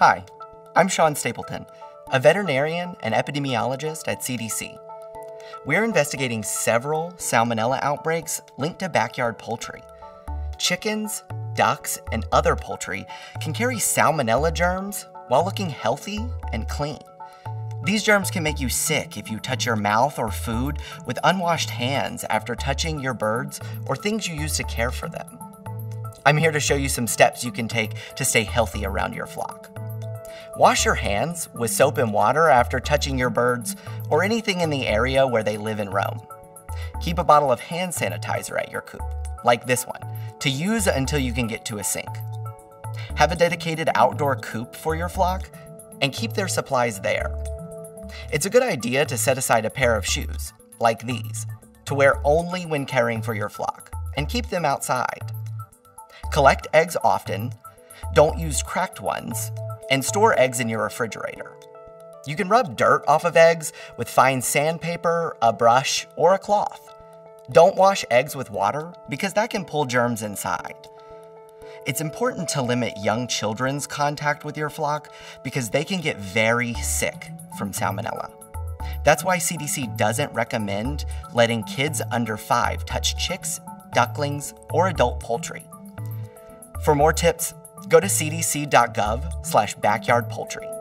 Hi, I'm Sean Stapleton, a veterinarian and epidemiologist at CDC. We're investigating several salmonella outbreaks linked to backyard poultry. Chickens, ducks, and other poultry can carry salmonella germs while looking healthy and clean. These germs can make you sick if you touch your mouth or food with unwashed hands after touching your birds or things you use to care for them. I'm here to show you some steps you can take to stay healthy around your flock. Wash your hands with soap and water after touching your birds or anything in the area where they live and roam. Keep a bottle of hand sanitizer at your coop, like this one, to use until you can get to a sink. Have a dedicated outdoor coop for your flock and keep their supplies there. It's a good idea to set aside a pair of shoes, like these, to wear only when caring for your flock, and keep them outside. Collect eggs often, don't use cracked ones, and store eggs in your refrigerator. You can rub dirt off of eggs with fine sandpaper, a brush, or a cloth. Don't wash eggs with water because that can pull germs inside. It's important to limit young children's contact with your flock because they can get very sick from salmonella. That's why CDC doesn't recommend letting kids under five touch chicks, ducklings, or adult poultry. For more tips, go to cdc.gov slash backyardpoultry.